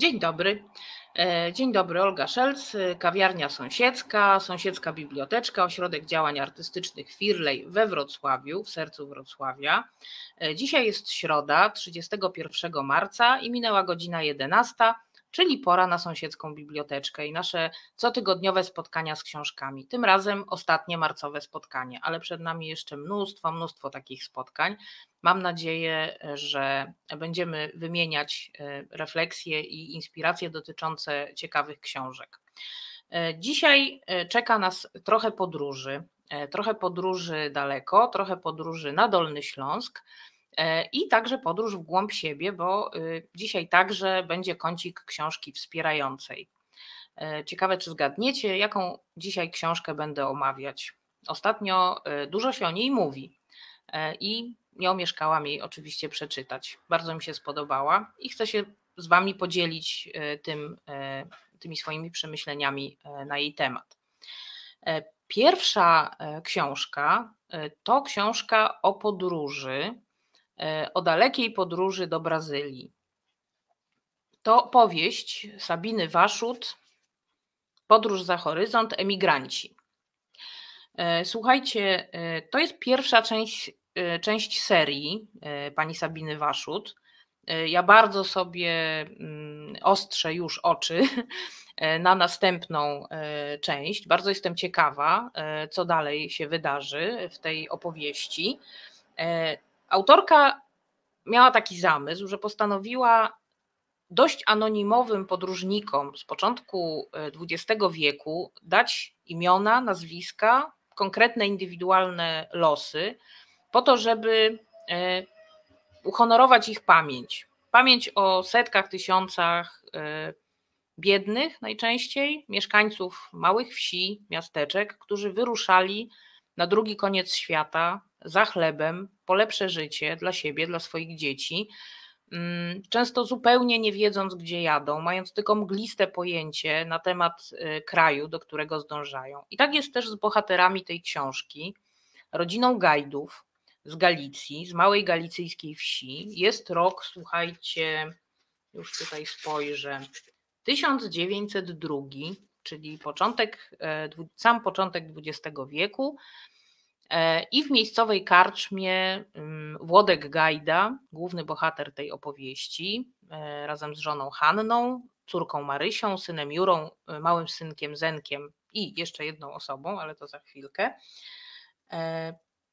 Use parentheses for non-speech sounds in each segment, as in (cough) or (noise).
Dzień dobry. E, dzień dobry, Olga Szelc, kawiarnia sąsiedzka, sąsiedzka biblioteczka, ośrodek działań artystycznych Firlej we Wrocławiu, w sercu Wrocławia. E, dzisiaj jest środa, 31 marca i minęła godzina 11 czyli pora na sąsiedzką biblioteczkę i nasze cotygodniowe spotkania z książkami. Tym razem ostatnie marcowe spotkanie, ale przed nami jeszcze mnóstwo, mnóstwo takich spotkań. Mam nadzieję, że będziemy wymieniać e, refleksje i inspiracje dotyczące ciekawych książek. E, dzisiaj e, czeka nas trochę podróży, trochę podróży daleko, trochę podróży na Dolny Śląsk. E, i także podróż w głąb siebie, bo y, dzisiaj także będzie kącik książki wspierającej. E, ciekawe, czy zgadniecie, jaką dzisiaj książkę będę omawiać. Ostatnio y, dużo się o niej mówi e, i nie omieszkałam jej oczywiście przeczytać. Bardzo mi się spodobała i chcę się z Wami podzielić tym, tymi swoimi przemyśleniami na jej temat. Pierwsza książka to książka o podróży E, o dalekiej podróży do Brazylii. To powieść Sabiny Waszut, Podróż za horyzont, emigranci. E, słuchajcie, e, to jest pierwsza część, część serii pani Sabiny Waszut. Ja bardzo sobie mm, ostrzę już oczy na następną część. Bardzo jestem ciekawa, co dalej się wydarzy w tej opowieści. Autorka miała taki zamysł, że postanowiła dość anonimowym podróżnikom z początku XX e, wieku dać imiona, nazwiska, konkretne indywidualne losy, po to, żeby e, uhonorować ich pamięć. Pamięć o setkach, tysiącach e, biednych najczęściej, mieszkańców małych wsi, miasteczek, którzy wyruszali na drugi koniec świata za chlebem, po lepsze życie dla siebie, dla swoich dzieci, mm, często zupełnie nie wiedząc, gdzie jadą, mając tylko mgliste pojęcie na temat y, kraju, do którego zdążają. I tak jest też z bohaterami tej książki, rodziną Gajdów z Galicji, z małej galicyjskiej wsi. Jest rok, słuchajcie, już tutaj spojrzę, 1902, czyli początek, e, sam początek XX wieku. E, I w miejscowej karczmie mm, Włodek Gajda, główny bohater tej opowieści, e, razem z żoną Hanną, córką Marysią, synem Jurą, e, małym synkiem Zenkiem i jeszcze jedną osobą, ale to za chwilkę.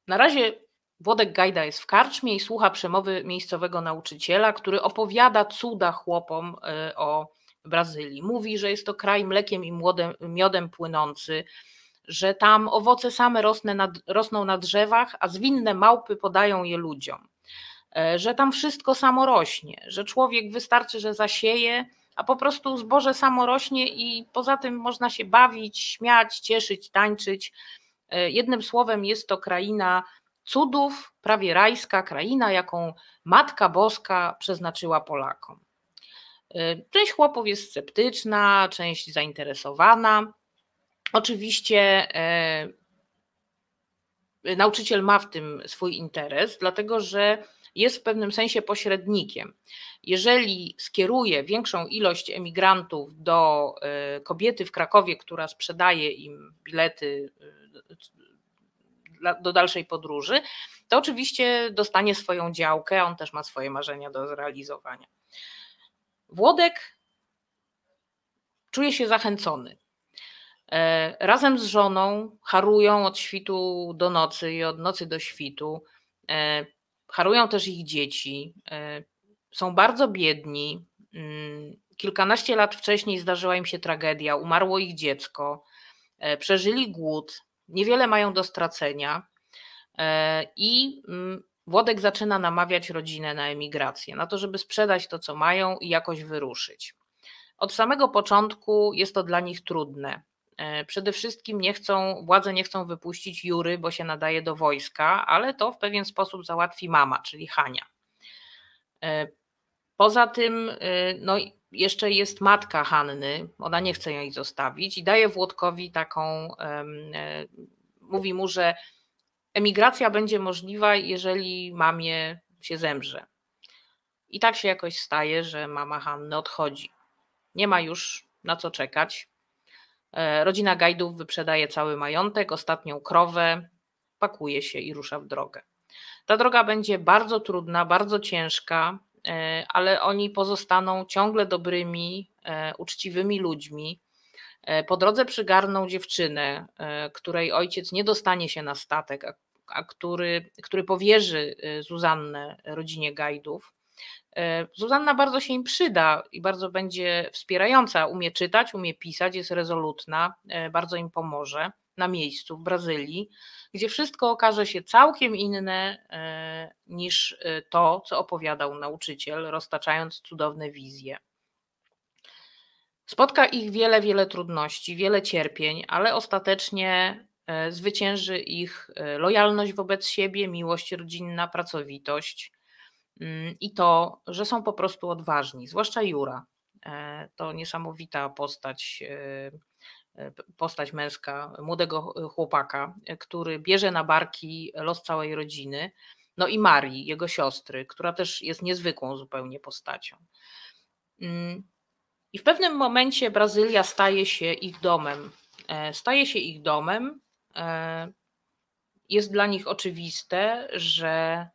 Na razie Włodek Gajda jest w karczmie i słucha przemowy miejscowego nauczyciela, który opowiada cuda chłopom o Brazylii. Mówi, że jest to kraj mlekiem i miodem płynący, że tam owoce same rosną na, rosną na drzewach, a zwinne małpy podają je ludziom, e, że tam wszystko samo rośnie, że człowiek wystarczy, że zasieje, a po prostu zboże samo rośnie i poza tym można się bawić, śmiać, cieszyć, tańczyć. E, jednym słowem jest to kraina cudów, prawie rajska kraina, jaką Matka Boska przeznaczyła Polakom. E, część chłopów jest sceptyczna, część zainteresowana, Oczywiście e, nauczyciel ma w tym swój interes, dlatego że jest w pewnym sensie pośrednikiem. Jeżeli skieruje większą ilość emigrantów do e, kobiety w Krakowie, która sprzedaje im bilety e, do dalszej podróży, to oczywiście dostanie swoją działkę, on też ma swoje marzenia do zrealizowania. Włodek czuje się zachęcony razem z żoną harują od świtu do nocy i od nocy do świtu. E, harują też ich dzieci. E, są bardzo biedni. Mm, kilkanaście lat wcześniej zdarzyła im się tragedia, umarło ich dziecko, przeżyli głód, niewiele mają do stracenia i mm, Włodek zaczyna namawiać rodzinę na emigrację, na to, żeby sprzedać to, co mają i jakoś wyruszyć. Od samego początku jest to dla nich trudne. E, przede wszystkim nie chcą, władze nie chcą wypuścić Jury, bo się nadaje do wojska, ale to w pewien sposób załatwi mama, czyli Hania. E, poza tym, e, no jeszcze jest matka Hanny, ona nie chce jej zostawić i daje Włodkowi taką, mówi mu, że emigracja będzie możliwa, jeżeli mamie się zemrze. I tak się jakoś staje, że mama Hanny odchodzi. Nie ma już na co czekać. E, rodzina Gajdów wyprzedaje cały majątek, ostatnią krowę, pakuje się i rusza w drogę. Ta droga będzie bardzo trudna, bardzo ciężka, e, ale oni pozostaną ciągle dobrymi, e, uczciwymi ludźmi. Po drodze przygarną dziewczynę, której ojciec nie dostanie się na statek, a, który, który powierzy Zuzannę rodzinie Gajdów. E, Zuzanna bardzo się im przyda i bardzo będzie wspierająca. Umie czytać, umie pisać, jest rezolutna, e, bardzo im pomoże na miejscu w Brazylii, gdzie wszystko okaże się całkiem inne e, niż to, co opowiadał nauczyciel, roztaczając cudowne wizje. Spotka ich wiele, wiele trudności, wiele cierpień, ale ostatecznie zwycięży ich lojalność wobec siebie, miłość rodzinna, pracowitość i to, że są po prostu odważni, zwłaszcza Jura. E, to niesamowita postać, e, e, postać męska, młodego chłopaka, który bierze na barki los całej rodziny. No i Marii, jego siostry, która też jest niezwykłą zupełnie postacią. Mm, I w pewnym momencie Brazylia staje się ich domem. Staje się ich domem. Jest dla nich oczywiste, że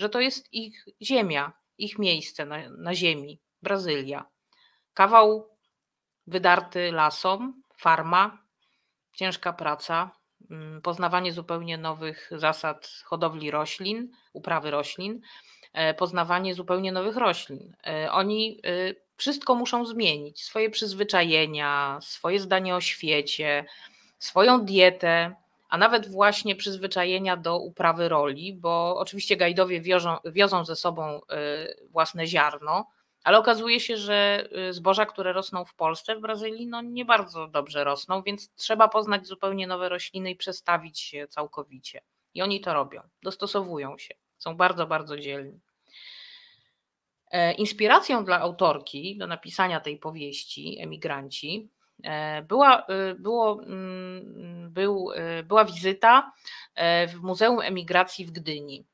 że to jest ich ziemia, ich miejsce na, na ziemi, Brazylia. Kawał wydarty lasom, farma, ciężka praca, mm, poznawanie zupełnie nowych zasad hodowli roślin, uprawy roślin, e, poznawanie zupełnie nowych roślin. E, oni e, wszystko muszą zmienić, swoje przyzwyczajenia, swoje zdanie o świecie, swoją dietę, a nawet właśnie przyzwyczajenia do uprawy roli, bo oczywiście gajdowie wiozą, wiozą ze sobą y, własne ziarno, ale okazuje się, że y, zboża, które rosną w Polsce, w Brazylii, no nie bardzo dobrze rosną, więc trzeba poznać zupełnie nowe rośliny i przestawić się całkowicie. I oni to robią, dostosowują się, są bardzo, bardzo dzielni. E, inspiracją dla autorki do napisania tej powieści, emigranci, była, e, było, mm, był, e, była wizyta w Muzeum Emigracji w Gdyni.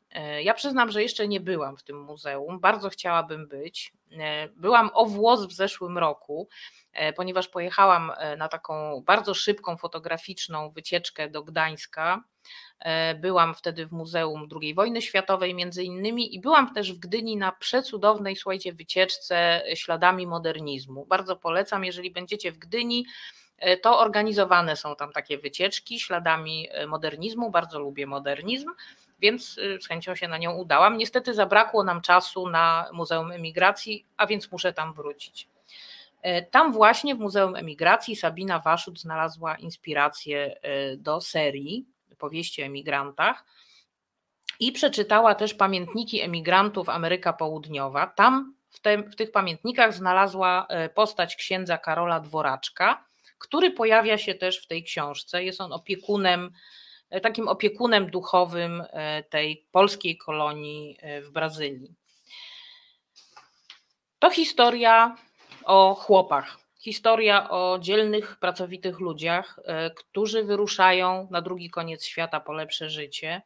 Ja przyznam, że jeszcze nie byłam w tym muzeum, bardzo chciałabym być. Byłam o włos w zeszłym roku, ponieważ pojechałam na taką bardzo szybką fotograficzną wycieczkę do Gdańska E, byłam wtedy w Muzeum II Wojny Światowej między innymi i byłam też w Gdyni na przecudownej, słuchajcie, wycieczce śladami modernizmu. Bardzo polecam, jeżeli będziecie w Gdyni, e, to organizowane są tam takie wycieczki śladami e, modernizmu. Bardzo lubię modernizm, więc z chęcią się na nią udałam. Niestety zabrakło nam czasu na Muzeum Emigracji, a więc muszę tam wrócić. Tam właśnie w Muzeum Emigracji Sabina Waszut znalazła inspirację do serii powieści o emigrantach. I przeczytała też pamiętniki emigrantów Ameryka Południowa. Tam w, te, w tych pamiętnikach znalazła e, postać księdza Karola Dworaczka, który pojawia się też w tej książce. Jest on opiekunem, e, takim opiekunem duchowym e, tej polskiej kolonii w Brazylii. To historia o chłopach, historia o dzielnych, pracowitych ludziach, e, którzy wyruszają na drugi koniec świata po lepsze życie.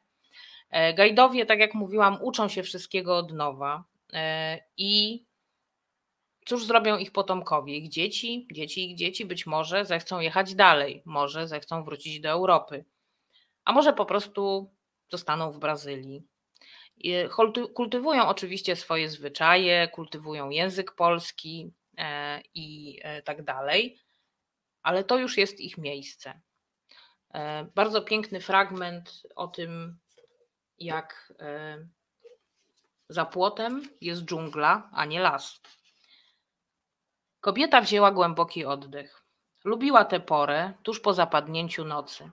E, gajdowie, tak jak mówiłam, uczą się wszystkiego od nowa e, i cóż zrobią ich potomkowie, ich dzieci, dzieci ich dzieci być może zechcą jechać dalej, może zechcą wrócić do Europy, a może po prostu zostaną w Brazylii. Kultywują oczywiście swoje zwyczaje, kultywują język polski, i e, tak dalej, ale to już jest ich miejsce. E, bardzo piękny fragment o tym, jak za płotem jest dżungla, a nie las. Kobieta wzięła głęboki oddech. Lubiła tę porę tuż po zapadnięciu nocy.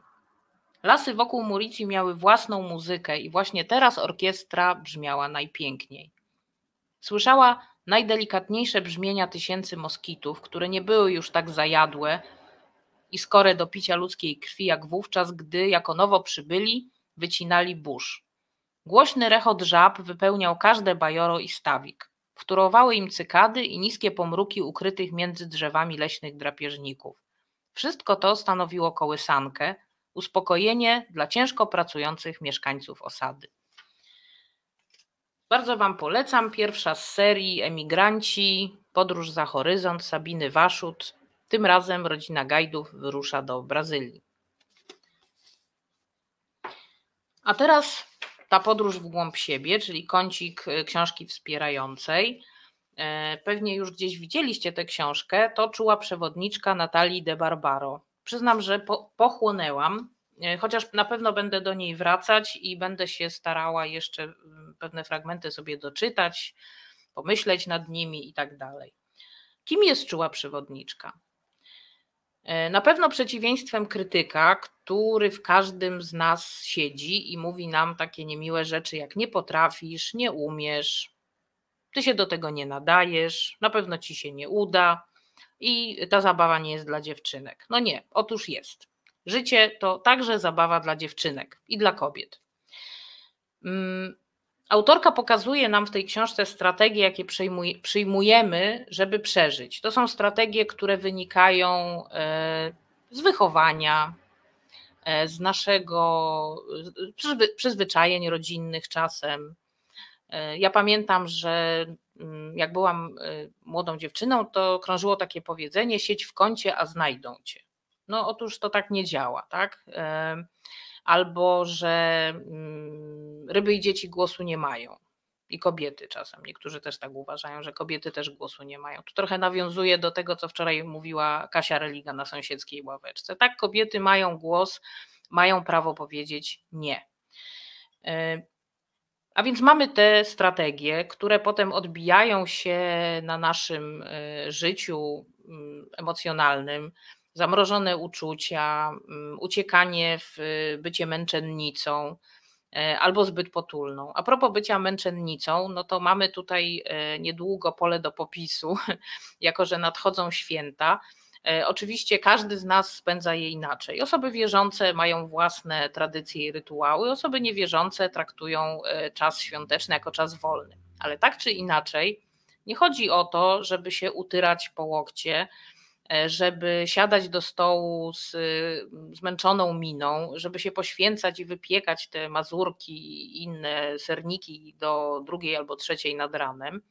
Lasy wokół Murici miały własną muzykę i właśnie teraz orkiestra brzmiała najpiękniej. Słyszała najdelikatniejsze brzmienia tysięcy moskitów, które nie były już tak zajadłe i skore do picia ludzkiej krwi, jak wówczas, gdy jako nowo przybyli, wycinali burz. Głośny rechot żab wypełniał każde bajoro i stawik. Wtórowały im cykady i niskie pomruki ukrytych między drzewami leśnych drapieżników. Wszystko to stanowiło kołysankę, uspokojenie dla ciężko pracujących mieszkańców osady. Bardzo Wam polecam. Pierwsza z serii Emigranci, Podróż za horyzont Sabiny Waszut. Tym razem rodzina Gajdów wyrusza do Brazylii. A teraz ta podróż w głąb siebie, czyli kącik y, książki wspierającej. E, pewnie już gdzieś widzieliście tę książkę. To czuła przewodniczka Natalii de Barbaro. Przyznam, że po, pochłonęłam, chociaż na pewno będę do niej wracać i będę się starała jeszcze mm, pewne fragmenty sobie doczytać, pomyśleć nad nimi i tak dalej. Kim jest czuła przewodniczka? E, na pewno przeciwieństwem krytyka, który w każdym z nas siedzi i mówi nam takie niemiłe rzeczy, jak nie potrafisz, nie umiesz, ty się do tego nie nadajesz, na pewno ci się nie uda i ta zabawa nie jest dla dziewczynek. No nie, otóż jest. Życie to także zabawa dla dziewczynek i dla kobiet. Mm, Autorka pokazuje nam w tej książce strategie, jakie przyjmujemy, żeby przeżyć. To są strategie, które wynikają e, z wychowania, e, z naszego przyzwyczajeń rodzinnych czasem. E, ja pamiętam, że mm, jak byłam młodą dziewczyną, to krążyło takie powiedzenie: siedź w kącie, a znajdą cię. No otóż to tak nie działa, tak? albo że mm, ryby i dzieci głosu nie mają. I kobiety czasem. Niektórzy też tak uważają, że kobiety też głosu nie mają. Tu trochę nawiązuje do tego, co wczoraj mówiła Kasia Religa na sąsiedzkiej ławeczce. Tak, kobiety mają głos, mają prawo powiedzieć nie. A więc mamy te strategie, które potem odbijają się na naszym e, życiu mm, emocjonalnym, zamrożone uczucia, mm, uciekanie w y, bycie męczennicą e, albo zbyt potulną. A propos bycia męczennicą, no to mamy tutaj e, niedługo pole do popisu, (laughs) jako że nadchodzą święta. E, oczywiście każdy z nas spędza je inaczej. Osoby wierzące mają własne tradycje i rytuały, osoby niewierzące traktują czas świąteczny jako czas wolny. Ale tak czy inaczej, nie chodzi o to, żeby się utyrać po łokcie, żeby siadać do stołu z zmęczoną miną, żeby się poświęcać i wypiekać te mazurki i inne serniki do drugiej albo trzeciej nad ranem.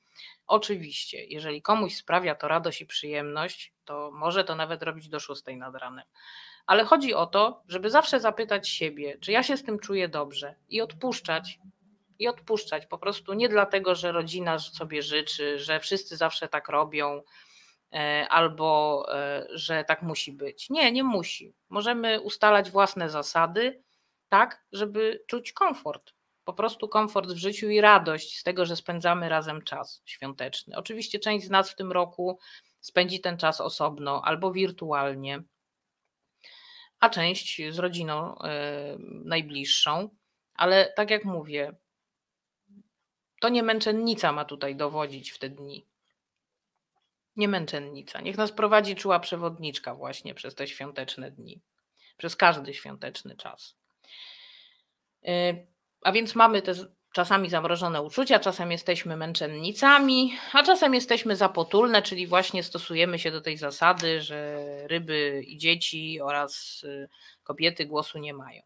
Oczywiście, jeżeli komuś sprawia to radość i przyjemność, to może to nawet robić do szóstej nad ranem. Ale chodzi o to, żeby zawsze zapytać siebie, czy ja się z tym czuję dobrze i odpuszczać. I odpuszczać po prostu nie dlatego, że rodzina sobie życzy, że wszyscy zawsze tak robią, E, albo e, że tak musi być. Nie, nie musi. Możemy ustalać własne zasady, tak, żeby czuć komfort. Po prostu komfort w życiu i radość z tego, że spędzamy razem czas świąteczny. Oczywiście część z nas w tym roku spędzi ten czas osobno albo wirtualnie, a część z rodziną e, najbliższą, ale tak jak mówię, to nie męczennica ma tutaj dowodzić w te dni nie męczennica. Niech nas prowadzi czuła przewodniczka właśnie przez te świąteczne dni, przez każdy świąteczny czas. Y, a więc mamy te czasami zamrożone uczucia, czasem jesteśmy męczennicami, a czasem jesteśmy zapotulne, czyli właśnie stosujemy się do tej zasady, że ryby i dzieci oraz y, kobiety głosu nie mają.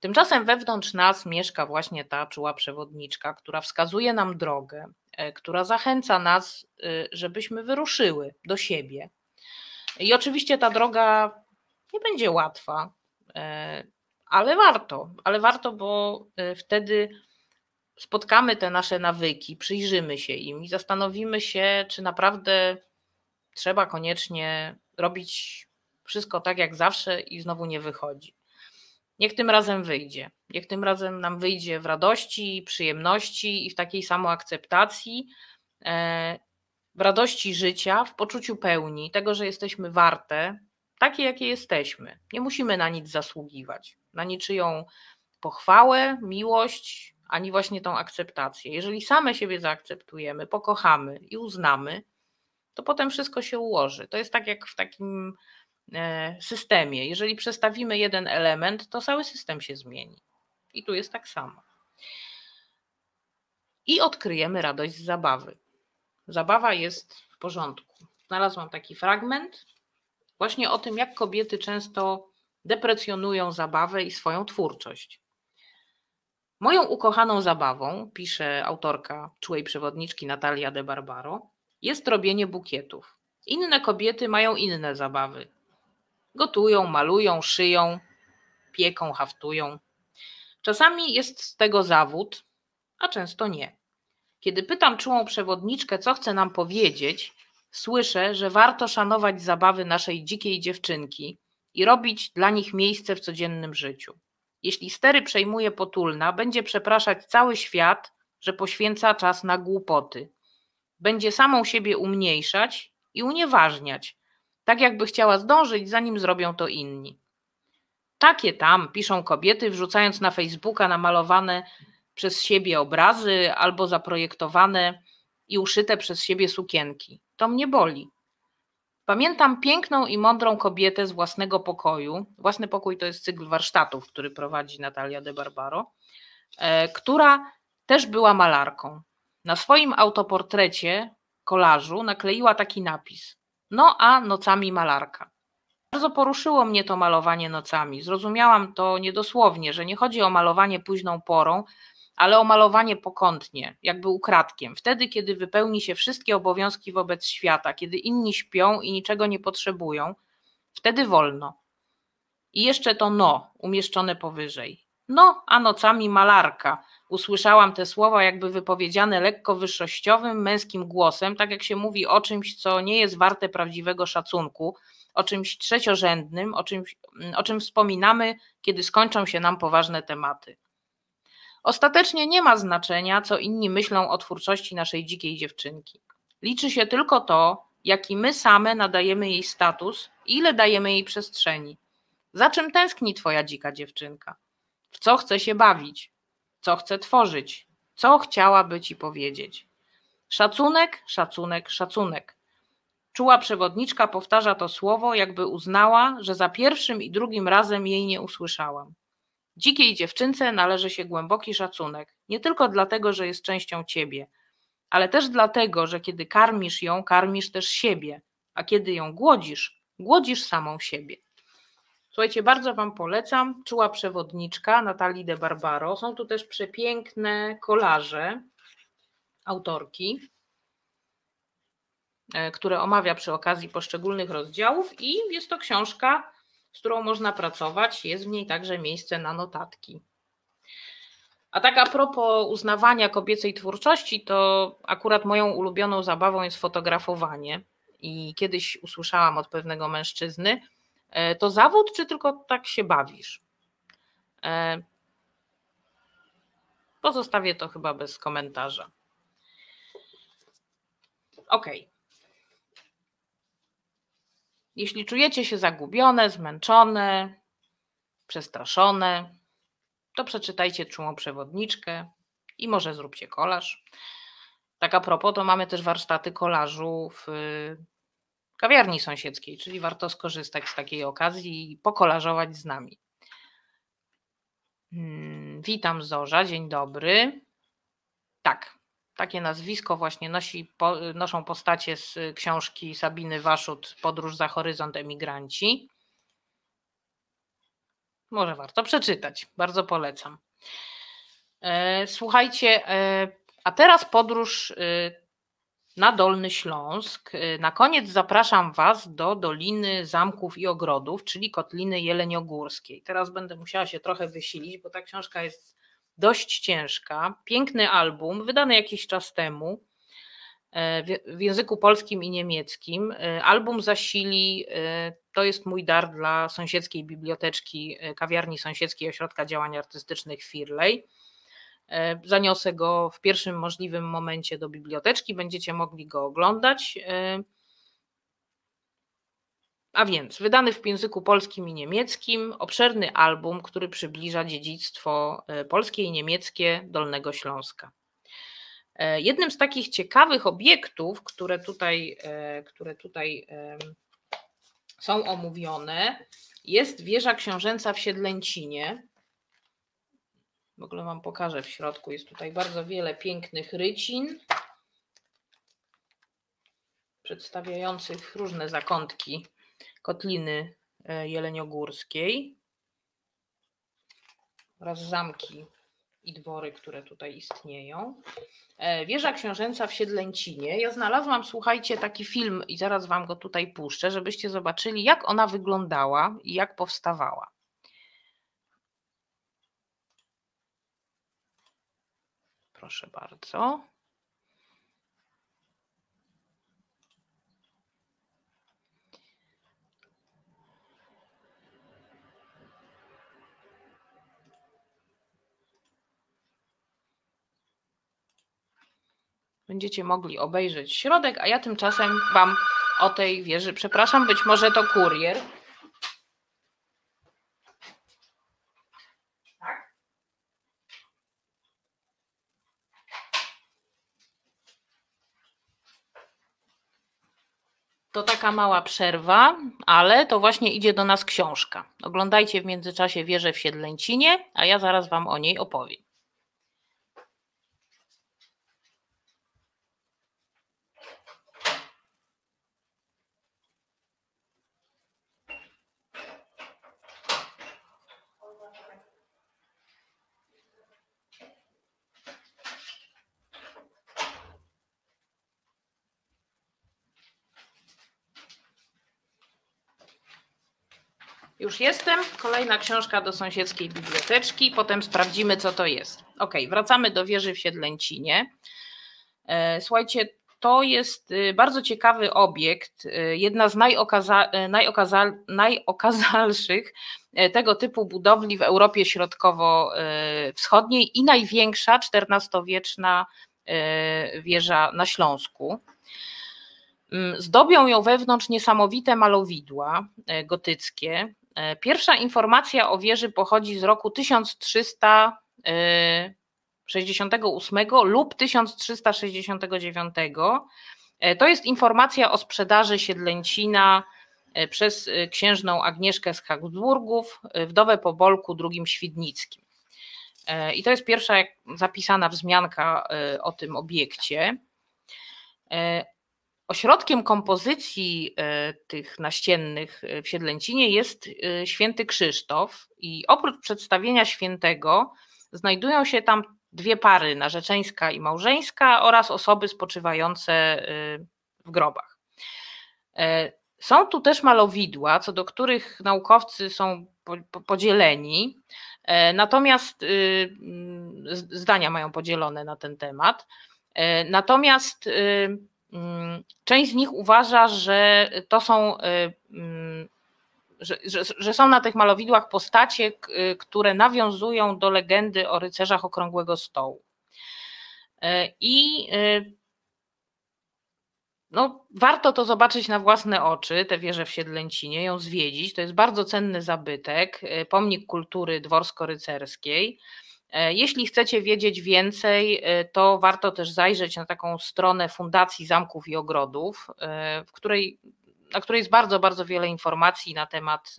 Tymczasem wewnątrz nas mieszka właśnie ta czuła przewodniczka, która wskazuje nam drogę, która zachęca nas, e, żebyśmy wyruszyły do siebie. I oczywiście ta droga nie będzie łatwa, e, ale warto, ale warto, bo wtedy spotkamy te nasze nawyki, przyjrzymy się im i zastanowimy się, czy naprawdę trzeba koniecznie robić wszystko tak jak zawsze i znowu nie wychodzi. Niech tym razem wyjdzie. Niech tym razem nam wyjdzie w radości, przyjemności i w takiej samoakceptacji, e, w radości życia, w poczuciu pełni, tego, że jesteśmy warte, takie jakie jesteśmy. Nie musimy na nic zasługiwać, na niczyją pochwałę, miłość, ani właśnie tą akceptację. Jeżeli same siebie zaakceptujemy, pokochamy i uznamy, to potem wszystko się ułoży. To jest tak jak w takim systemie. Jeżeli przestawimy jeden element, to cały system się zmieni. I tu jest tak samo. I odkryjemy radość z zabawy. Zabawa jest w porządku. Znalazłam taki fragment właśnie o tym, jak kobiety często deprecjonują zabawę i swoją twórczość. Moją ukochaną zabawą, pisze autorka czułej przewodniczki Natalia de Barbaro, jest robienie bukietów. Inne kobiety mają inne zabawy. Gotują, malują, szyją, pieką, haftują. Czasami jest z tego zawód, a często nie. Kiedy pytam czułą przewodniczkę, co chce nam powiedzieć, słyszę, że warto szanować zabawy naszej dzikiej dziewczynki i robić dla nich miejsce w codziennym życiu. Jeśli stery przejmuje potulna, będzie przepraszać cały świat, że poświęca czas na głupoty. Będzie samą siebie umniejszać i unieważniać, tak jakby chciała zdążyć, zanim zrobią to inni. Takie tam piszą kobiety, wrzucając na Facebooka namalowane przez siebie obrazy albo zaprojektowane i uszyte przez siebie sukienki. To mnie boli. Pamiętam piękną i mądrą kobietę z własnego pokoju. Własny pokój to jest cykl warsztatów, który prowadzi Natalia de Barbaro, e, która też była malarką. Na swoim autoportrecie, kolażu, nakleiła taki napis: No a nocami malarka. Bardzo poruszyło mnie to malowanie nocami. Zrozumiałam to niedosłownie, że nie chodzi o malowanie późną porą, ale o malowanie pokątnie, jakby ukradkiem, wtedy, kiedy wypełni się wszystkie obowiązki wobec świata, kiedy inni śpią i niczego nie potrzebują, wtedy wolno. I jeszcze to no, umieszczone powyżej. No, a nocami malarka. Usłyszałam te słowa, jakby wypowiedziane lekko wyższościowym, męskim głosem, tak jak się mówi o czymś, co nie jest warte prawdziwego szacunku, o czymś trzeciorzędnym, o, czymś, o czym wspominamy, kiedy skończą się nam poważne tematy. Ostatecznie nie ma znaczenia, co inni myślą o twórczości naszej dzikiej dziewczynki. Liczy się tylko to, jaki my same nadajemy jej status ile dajemy jej przestrzeni. Za czym tęskni twoja dzika dziewczynka? W co chce się bawić? Co chce tworzyć? Co chciałaby ci powiedzieć? Szacunek, szacunek, szacunek. Czuła przewodniczka powtarza to słowo, jakby uznała, że za pierwszym i drugim razem jej nie usłyszałam. Dzikiej dziewczynce należy się głęboki szacunek, nie tylko dlatego, że jest częścią ciebie, ale też dlatego, że kiedy karmisz ją, karmisz też siebie, a kiedy ją głodzisz, głodzisz samą siebie. Słuchajcie, bardzo Wam polecam. Czuła przewodniczka Natalii de Barbaro. Są tu też przepiękne kolaże autorki, e, które omawia przy okazji poszczególnych rozdziałów, i jest to książka z którą można pracować. Jest w niej także miejsce na notatki. A tak a propos uznawania kobiecej twórczości, to akurat moją ulubioną zabawą jest fotografowanie. I kiedyś usłyszałam od pewnego mężczyzny, to zawód, czy tylko tak się bawisz? E, pozostawię to chyba bez komentarza. Okay. Jeśli czujecie się zagubione, zmęczone, przestraszone, to przeczytajcie czułą przewodniczkę i może zróbcie kolaż. Tak a propos, to mamy też warsztaty kolażu w kawiarni sąsiedzkiej, czyli warto skorzystać z takiej okazji i pokolażować z nami. Hmm, witam Zorza, dzień dobry. Tak, takie nazwisko właśnie nosi, noszą postacie z książki Sabiny Waszut Podróż za horyzont emigranci. Może warto przeczytać, bardzo polecam. E, słuchajcie, e, a teraz podróż e, na Dolny Śląsk. Na koniec zapraszam Was do Doliny Zamków i Ogrodów, czyli Kotliny Jeleniogórskiej. Teraz będę musiała się trochę wysilić, bo ta książka jest dość ciężka, piękny album, wydany jakiś czas temu e, w języku polskim i niemieckim. E, album zasili, e, to jest mój dar dla sąsiedzkiej biblioteczki, kawiarni sąsiedzkiej Ośrodka Działań Artystycznych Firlej. Zaniosę go w pierwszym możliwym momencie do biblioteczki, będziecie mogli go oglądać. A więc wydany w języku polskim i niemieckim, obszerny album, który przybliża dziedzictwo e, polskie i niemieckie Dolnego Śląska. E, jednym z takich ciekawych obiektów, które tutaj, e, które tutaj są omówione, jest wieża książęca w Siedlęcinie. W ogóle Wam pokażę w środku. Jest tutaj bardzo wiele pięknych rycin przedstawiających różne zakątki kotliny e, jeleniogórskiej oraz zamki i dwory, które tutaj istnieją. E, wieża książęca w Siedlęcinie. Ja znalazłam, słuchajcie, taki film i zaraz wam go tutaj puszczę, żebyście zobaczyli, jak ona wyglądała i jak powstawała. Proszę bardzo. Będziecie mogli obejrzeć środek, a ja tymczasem Wam o tej wieży, przepraszam, być może to kurier. Tak? To taka mała przerwa, ale to właśnie idzie do nas książka. Oglądajcie w międzyczasie wieżę w Siedlęcinie, a ja zaraz Wam o niej opowiem. Już jestem. Kolejna książka do sąsiedzkiej biblioteczki. Potem sprawdzimy, co to jest. Ok, wracamy do wieży w Siedlęcinie. E, słuchajcie, to jest y, bardzo ciekawy obiekt, y, jedna z najokaza, y, najokazal, najokazalszych tego typu budowli w Europie Środkowo-Wschodniej i największa XIV-wieczna wieża na Śląsku. Mm, zdobią ją wewnątrz niesamowite malowidła gotyckie. E, pierwsza informacja o wieży pochodzi z roku 1368 e, lub 1369. E, to jest informacja o sprzedaży Siedlęcina przez księżną Agnieszkę z Habsburgów, wdowę po Bolku II Świdnickim. I to jest pierwsza zapisana wzmianka o tym obiekcie. Ośrodkiem kompozycji e, tych naściennych e, w Siedlęcinie jest e, święty Krzysztof i oprócz przedstawienia świętego znajdują się tam dwie pary, narzeczeńska i małżeńska oraz osoby spoczywające w grobach. Są tu też malowidła, co do których naukowcy są podzieleni, natomiast zdania mają podzielone na ten temat. Natomiast część z nich uważa, że to są, y, mm, że, że, że, są na tych malowidłach postacie, które nawiązują do legendy o rycerzach okrągłego stołu. Y, I y, no, warto to zobaczyć na własne oczy, tę wieżę w Siedlęcinie, ją zwiedzić. To jest bardzo cenny zabytek, pomnik kultury dworsko-rycerskiej. E, jeśli chcecie wiedzieć więcej, e, to warto też zajrzeć na taką stronę Fundacji Zamków i Ogrodów, e, w której, na której jest bardzo, bardzo wiele informacji na temat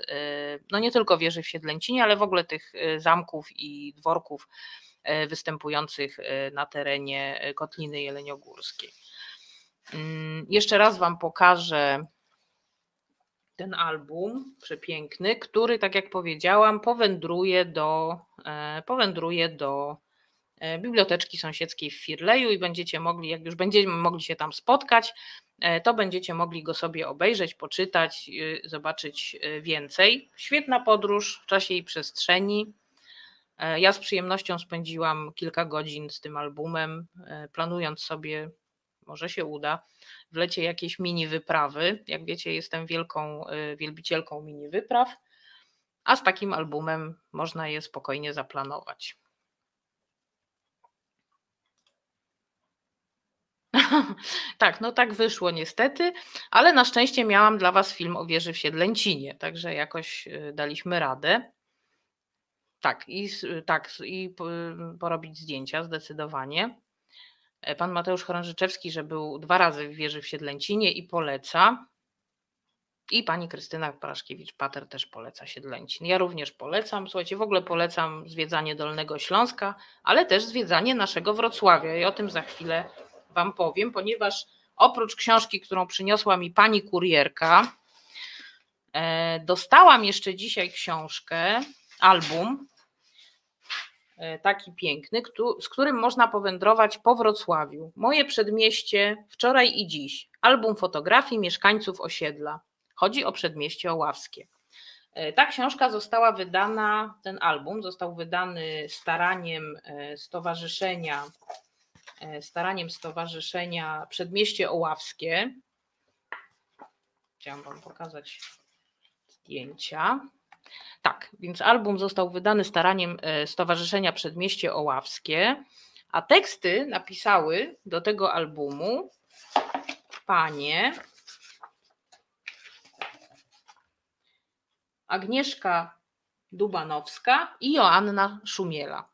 no nie tylko wieży w Siedlęcinie, ale w ogóle tych zamków i dworków występujących na terenie Kotliny Jeleniogórskiej. Mm, jeszcze raz Wam pokażę ten album przepiękny, który, tak jak powiedziałam, powędruje do, e, powędruje do e, biblioteczki sąsiedzkiej w Firleju i będziecie mogli, jak już będziemy mogli się tam spotkać, e, to będziecie mogli go sobie obejrzeć, poczytać, zobaczyć więcej. Świetna podróż w czasie i przestrzeni. Ja z przyjemnością spędziłam kilka godzin z tym albumem, planując sobie, może się uda, w lecie jakieś mini wyprawy. Jak wiecie, jestem wielką y, wielbicielką mini wypraw, a z takim albumem można je spokojnie zaplanować. (laughs) tak, no tak wyszło niestety, ale na szczęście miałam dla Was film o wieży w Siedlęcinie, także jakoś y, daliśmy radę. Tak, i, tak, i porobić zdjęcia zdecydowanie. E, pan Mateusz Chorążyczewski, że był dwa razy w wieży w Siedlęcinie i poleca. I pani Krystyna Paraszkiewicz-Pater też poleca Siedlęcin. Ja również polecam. Słuchajcie, w ogóle polecam zwiedzanie Dolnego Śląska, ale też zwiedzanie naszego Wrocławia. I o tym za chwilę Wam powiem, ponieważ oprócz książki, którą przyniosła mi pani kurierka, e, dostałam jeszcze dzisiaj książkę, album taki piękny, z którym można powędrować po Wrocławiu. Moje przedmieście wczoraj i dziś. Album fotografii mieszkańców osiedla. Chodzi o przedmieście Oławskie. E, ta książka została wydana, ten album został wydany staraniem e, Stowarzyszenia, staraniem Stowarzyszenia Przedmieście Oławskie. Chciałam Wam pokazać zdjęcia. Tak, więc album został wydany staraniem e, Stowarzyszenia Przedmieście Oławskie, a teksty napisały do tego albumu panie Agnieszka Dubanowska i Joanna Szumiela.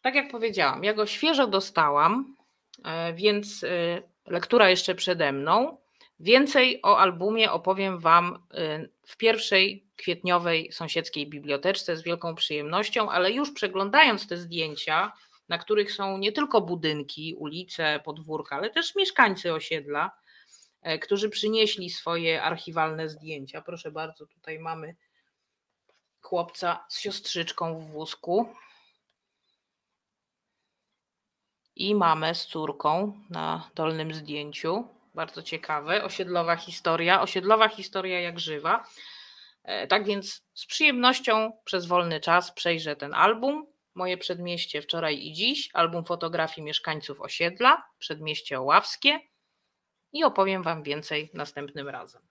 Tak jak powiedziałam, ja go świeżo dostałam, e, więc e, lektura jeszcze przede mną. Więcej o albumie opowiem Wam y, w pierwszej kwietniowej sąsiedzkiej biblioteczce z wielką przyjemnością, ale już przeglądając te zdjęcia, na których są nie tylko budynki, ulice, podwórka, ale też mieszkańcy osiedla, e, którzy przynieśli swoje archiwalne zdjęcia. Proszę bardzo, tutaj mamy chłopca z siostrzyczką w wózku i mamę z córką na dolnym zdjęciu bardzo ciekawe. Osiedlowa historia, osiedlowa historia jak żywa. E, tak więc z przyjemnością przez wolny czas przejrzę ten album. Moje przedmieście wczoraj i dziś, album fotografii mieszkańców osiedla, przedmieście Oławskie i opowiem Wam więcej następnym razem.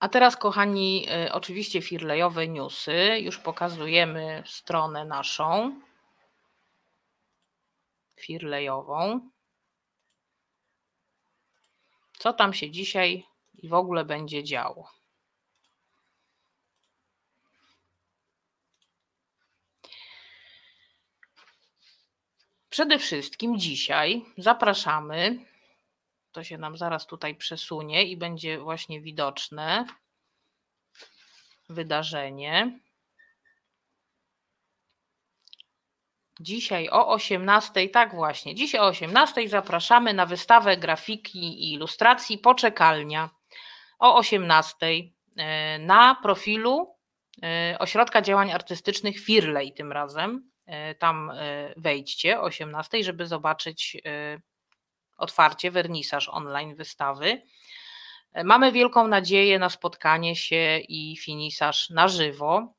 A teraz, kochani, e, oczywiście firlejowe newsy. Już pokazujemy stronę naszą firlejową co tam się dzisiaj i w ogóle będzie działo. Przede wszystkim dzisiaj zapraszamy, to się nam zaraz tutaj przesunie i będzie właśnie widoczne wydarzenie. Dzisiaj o 18, tak właśnie, dzisiaj o 18 zapraszamy na wystawę grafiki i ilustracji Poczekalnia. O 18 e, na profilu e, Ośrodka Działań Artystycznych Firlej tym razem. E, tam wejdźcie o 18, żeby zobaczyć otwarcie, wernisaż online wystawy. Mamy wielką nadzieję na spotkanie się i finisaż na żywo.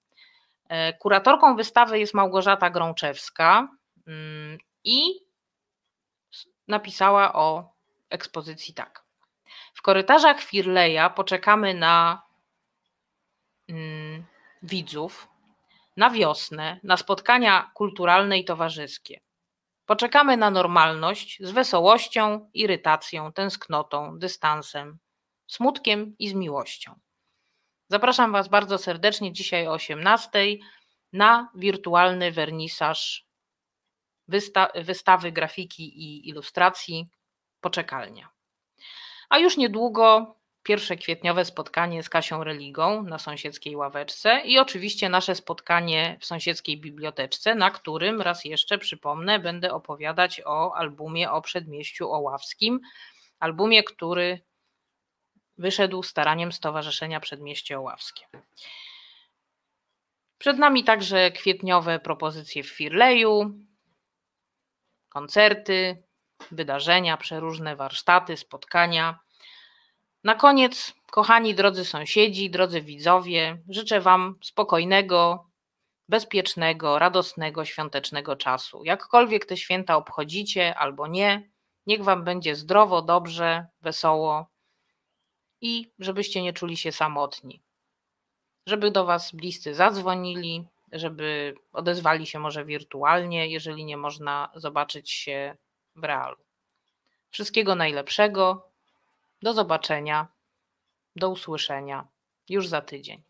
E, kuratorką wystawy jest Małgorzata Grączewska mm, i napisała o ekspozycji tak. W korytarzach Firleja poczekamy na mm, widzów, na wiosnę, na spotkania kulturalne i towarzyskie. Poczekamy na normalność z wesołością, irytacją, tęsknotą, dystansem, smutkiem i z miłością. Zapraszam Was bardzo serdecznie dzisiaj o 18 na wirtualny wernisaż wysta wystawy grafiki i ilustracji Poczekalnia. A już niedługo pierwsze kwietniowe spotkanie z Kasią Religą na sąsiedzkiej ławeczce i oczywiście nasze spotkanie w sąsiedzkiej biblioteczce, na którym raz jeszcze przypomnę, będę opowiadać o albumie o przedmieściu oławskim, albumie, który wyszedł staraniem Stowarzyszenia Przedmieście Oławskie. Przed nami także kwietniowe propozycje w Firleju, koncerty, wydarzenia, przeróżne warsztaty, spotkania. Na koniec, kochani drodzy sąsiedzi, drodzy widzowie, życzę Wam spokojnego, bezpiecznego, radosnego, świątecznego czasu. Jakkolwiek te święta obchodzicie albo nie, niech Wam będzie zdrowo, dobrze, wesoło, i żebyście nie czuli się samotni. Żeby do Was bliscy zadzwonili, żeby odezwali się może wirtualnie, jeżeli nie można zobaczyć się w realu. Wszystkiego najlepszego. Do zobaczenia. Do usłyszenia już za tydzień.